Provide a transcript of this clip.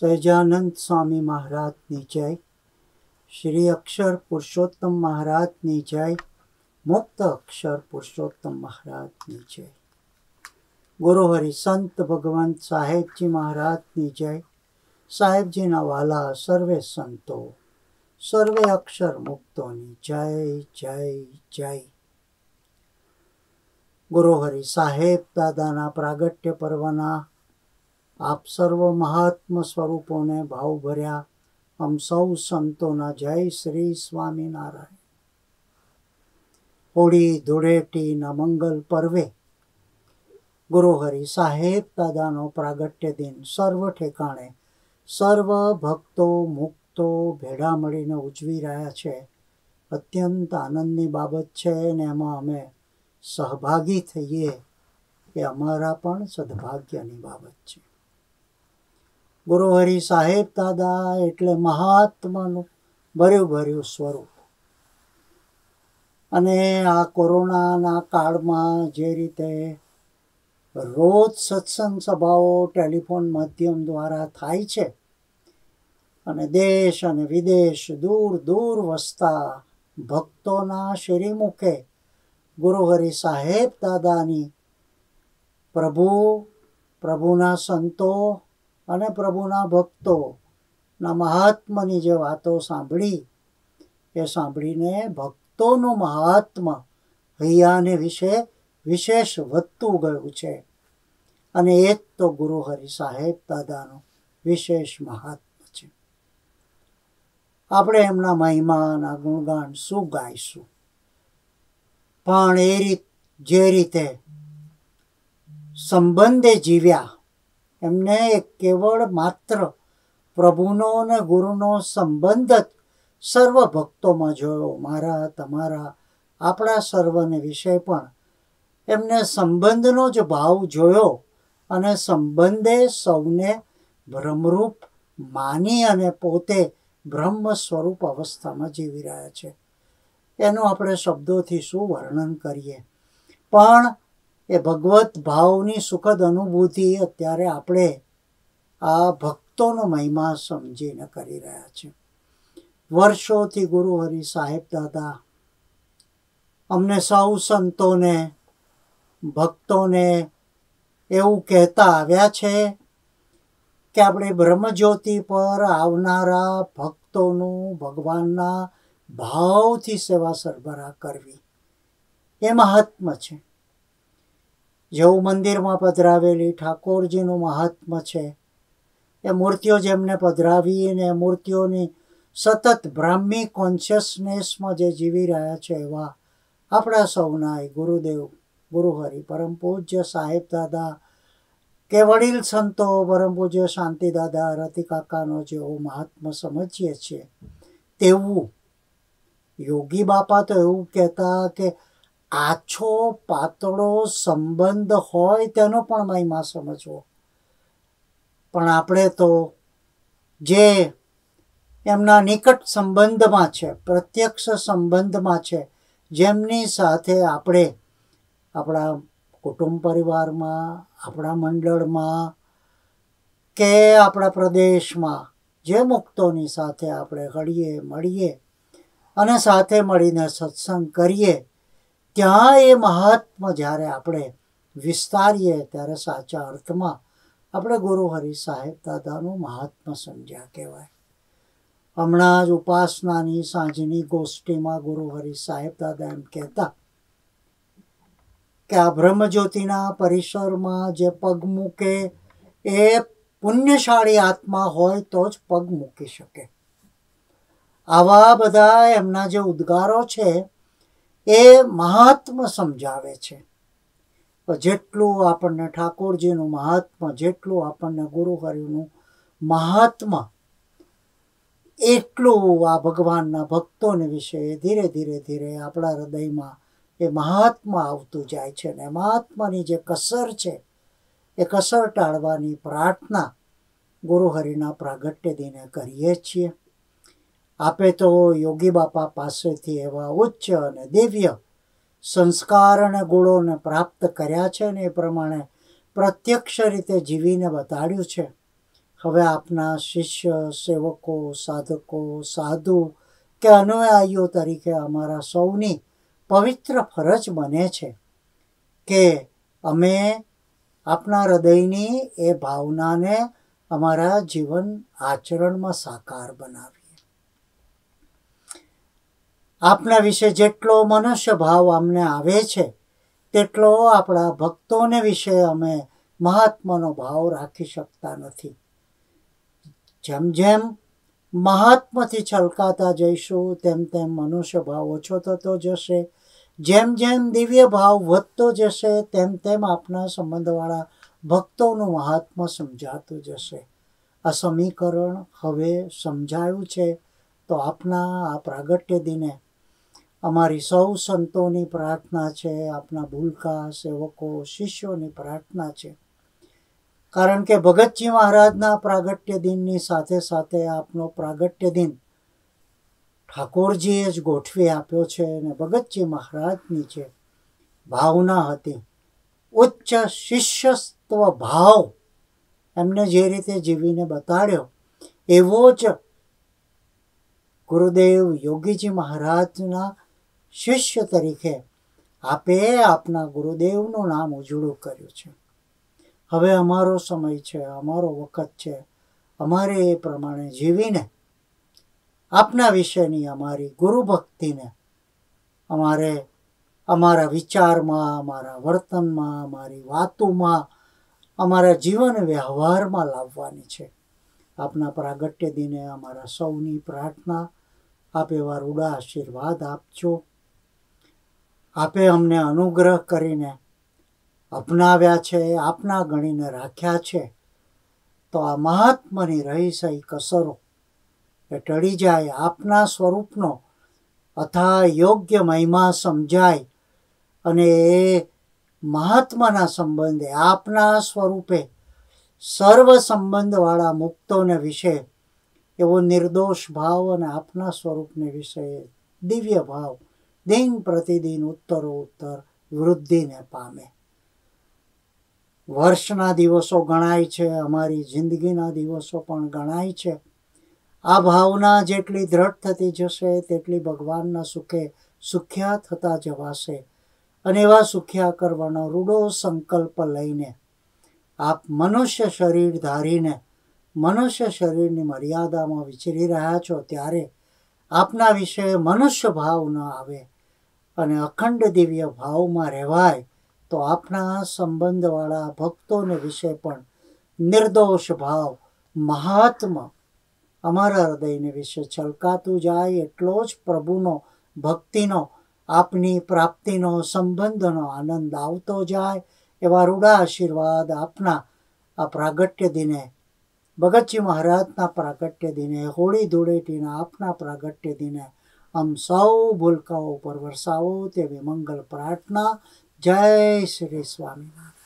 સહજાનંદ સ્વામી મહારાજની જય. શ્રી અક્ષર પુરુષોત્તમ મહારાજની જય. મુક્ત અક્ષર પુરુષોત્તમ મહારાજની જય. ગુરુ હરિ સંત ભગવંત સાહેબજી મહારાજની જય. સાહેબજીના વાલા સર્વે સંતો, સર્વે અક્ષર મુક્તોની જય જય જય. ગુરુ હરિ સાહેબ દાદાના પ્રાગટ્ય પર્વના આપ સર્વ મહાત્મ સ્વરૂપોને ભાવ ભર્યા આમ સૌ સંતોના જય શ્રી સ્વામિનારાયણ. હોળી ધૂળેટીના મંગલ પર્વે ગુરુહરિ સાહેબ દાદાનો પ્રાગટ્ય દિન સર્વ ઠેકાણે સર્વ ભક્તો મુક્તો ભેળા મળીને ઉજવી રહ્યા છે. અત્યંત આનંદની બાબત છે અને એમાં અમે સહભાગી થઈએ એ અમારા પણ સદભાગ્યની બાબત છે. ગુરુ હરિ સાહેબ દાદા એટલે મહાત્માનું ભર્યું ભર્યું સ્વરૂપ. અને આ કોરોનાના કાળમાં જે રીતે રોજ સત્સંગ સભાઓ ટેલિફોન માધ્યમ દ્વારા થાય છે અને દેશ અને વિદેશ દૂર દૂર વસતા ભક્તોના શ્રીમુખે ગુરુહરિ સાહેબ દાદાની પ્રભુ, પ્રભુના સંતો અને પ્રભુના ભક્તો ના મહાત્માની જે વાતો સાંભળી, એ સાંભળીને ભક્તોનું મહાત્મા હૈયાને વિશે વિશેષ વધતું ગયું છે. અને એ જ તો ગુરુ હરિ સાહેબ દાદાનું વિશેષ મહાત્મ છે. આપણે એમના મહિમાના ગુણગાન શું ગાઈશું? પણ એ રીત, જે રીતે સંબંધે જીવ્યા એમને કેવળ માત્ર પ્રભુનો અને ગુરુનો સંબંધ જ સર્વ ભક્તોમાં જોયો. મારા, તમારા, આપણા સર્વને વિશે પણ એમને સંબંધનો જ ભાવ જોયો અને સંબંધે સૌને ભ્રમરૂપ માની અને પોતે બ્રહ્મ સ્વરૂપ અવસ્થામાં જીવી રહ્યા છે. એનું આપણે શબ્દોથી શું વર્ણન કરીએ? પણ એ ભગવત ભાવની સુખદ અનુભૂતિ અત્યારે આપણે આ ભક્તોનો મહિમા સમજીને કરી રહ્યા છે. વર્ષોથી ગુરુ હરિ સાહેબ દાદા, અમને સૌ સંતોને, ભક્તોને એવું કહેતા આવ્યા છે કે આપણે બ્રહ્મજ્યોતિ પર આવનારા ભક્તોનું ભગવાનના ભાવથી સેવા સરબરાહ કરવી એ મહાત્મ છે. જેવું મંદિરમાં પધરાવેલી ઠાકોરજીનું મહાત્મ છે. એ મૂર્તિઓ જેમને પધરાવીને મૂર્તિઓની સતત બ્રાહ્મી કોન્શિયસનેસમાં જે જીવી રહ્યા છે એવા આપણા સૌના ગુરુદેવ, ગુરુહરિ, પરમ પૂજ્ય સાહેબ દાદા કે વડીલ સંતો, પરમ પૂજ્ય શાંતિ દાદા, રતિ કાકાનો જેવો મહાત્મ સમજીએ છીએ. તેવું યોગી બાપા તો એવું કહેતા કે આછો પાતળો સંબંધ હોય તેનો પણ મહિમા સમજવો. પણ આપણે તો જે એમના નિકટ સંબંધમાં છે, પ્રત્યક્ષ સંબંધમાં છે, જેમની સાથે આપણે આપણા કુટુંબ પરિવારમાં, આપણા મંડળમાં કે આપણા પ્રદેશમાં જે મુક્તોની સાથે આપણે હળીએ, મળીએ અને સાથે મળીને સત્સંગ કરીએ ત્યાં એ મહાત્મા જ્યારે આપણે વિસ્તારીએ ત્યારે સાચા અર્થમાં આપણે ગુરુ હરિ સાહેબ દાદાનું મહાત્મા સમજ્યા કહેવાય. હમણાં જ ઉપાસનાની સાંજની ગોષ્ઠીમાં ગુરુ હરિ સાહેબ દાદા એમ કહેતા કે આ બ્રહ્મજ્યોતિના પરિસરમાં જે પગ મૂકે એ પુણ્યશાળી આત્મા હોય તો જ પગ મૂકી શકે. આવા બધા એમના જે ઉદ્ગારો છે એ મહાત્મ સમજાવે છે. જેટલું આપણને ઠાકોરજીનું મહાત્મા, જેટલું આપણને ગુરુ હરિનું મહાત્મા, એટલું આ ભગવાનના ભક્તોને વિશે ધીરે ધીરે ધીરે આપણા હૃદયમાં એ મહાત્મા આવતું જાય છે ને મહાત્માની જે કસર છે, એ કસર ટાળવાની પ્રાર્થના ગુરુ હરિના પ્રાગટ્ય દિને કરીએ છીએ. આપે તો યોગી બાપા પાસેથી એવા ઉચ્ચ અને દિવ્ય સંસ્કાર અને ગુણોને પ્રાપ્ત કર્યા છે ને એ પ્રમાણે પ્રત્યક્ષ રીતે જીવીને બતાડ્યું છે. હવે આપના શિષ્ય, સેવકો, સાધકો, સાધુ કે અનુયાયીઓ તરીકે અમારા સૌની પવિત્ર ફરજ બને છે કે અમે આપના હૃદયની એ ભાવનાને અમારા જીવન આચરણમાં સાકાર બનાવીએ. આપના વિશે જેટલો મનુષ્ય ભાવ અમને આવે છે, તેટલો આપણા ભક્તોને વિશે અમે મહાત્માનો ભાવ રાખી શકતા નથી. જેમ જેમ મહાત્માથી છલકાતા જઈશું, તેમ તેમ મનુષ્ય ભાવ ઓછો થતો જશે. જેમ જેમ દિવ્ય ભાવ વધતો જશે, તેમ તેમ આપના સંબંધવાળા ભક્તોનું મહાત્મ સમજાતું જશે. આ સમીકરણ હવે સમજાયું છે, તો આપના આ પ્રાગટ્ય દિને અમારી સૌ સંતોની પ્રાર્થના છે, આપના ભૂલકા, સેવકો, શિષ્યોની પ્રાર્થના છે. કારણ કે ભગતજી મહારાજના પ્રાગટ્ય દિનની સાથે સાથે આપનો પ્રાગટ્ય દિન ઠાકોરજીએ જ ગોઠવી આપ્યો છે અને ભગતજી મહારાજની જે ભાવના હતી, ઉચ્ચ શિષ્યત્વ ભાવ એમને જે રીતે જીવીને બતાડ્યો, એવો જ ગુરુદેવ યોગીજી મહારાજના શિષ્ય તરીકે આપે આપના ગુરુદેવનું નામ ઉજળું કર્યું છે. હવે અમારો સમય છે, અમારો વખત છે. અમારે એ પ્રમાણે જીવીને, આપના વિશેની અમારી ગુરુ ભક્તિને અમારે અમારા વિચારમાં, અમારા વર્તનમાં, અમારી વાતોમાં, અમારા જીવન વ્યવહારમાં લાવવાની છે. આપના પ્રાગટ્ય દિને અમારા સૌની પ્રાર્થના, આપે એવા રૂડા આશીર્વાદ આપજો. આપે અમને અનુગ્રહ કરીને અપનાવ્યા છે, આપના ગણીને રાખ્યા છે. તો આ મહાત્માની રહી સહી કસરો, એ ટળી જાય આપના સ્વરૂપનો. અથા યોગ્ય મહિમા સમજાય અને એ મહાત્માના સંબંધે આપના સ્વરૂપે સર્વ સંબંધવાળા મુક્તોને વિશે એવો નિર્દોષ ભાવ અને આપના સ્વરૂપને વિશે દિવ્ય ભાવ દિન પ્રતિદિન ઉત્તરો ઉત્તર વૃદ્ધિને પામે વર્ષના દિવસો ગણાય છે અમારી જિંદગીના દિવસો પણ ગણાય છે આ ભાવના જેટલી દ્રઢ થતી જશે તેટલી ભગવાનના સુખે સુખ્યા થતા જવાશે અને એવા સુખ્યા કરવાનો રૂડો સંકલ્પ લઈને આપ મનુષ્ય શરીર ધારીને મનુષ્ય શરીરની મર્યાદામાં વિચરી રહ્યા છો ત્યારે આપના વિશે મનુષ્ય ભાવ ન આવે અને અખંડ દિવ્ય ભાવમાં રહેવાય, તો આપના સંબંધવાળા ભક્તોને વિશે પણ નિર્દોષ ભાવ મહાત્મા અમારા હૃદયને વિશે છલકાતું જાય એટલો જ પ્રભુનો, ભક્તિનો, આપની પ્રાપ્તિનો, સંબંધનો આનંદ આવતો જાય એવા રૂડા આશીર્વાદ આપના આ પ્રાગટ્ય દિને. ભગતજી મહારાજના પ્રાગટ્ય દિને, હોળી ધૂળેટીના આપના પ્રાગટ્ય દિને આમ સૌ ભૂલકાઓ પર વરસાવો તેવી મંગલ પ્રાર્થના જય શ્રી સ્વામિનારાયણ.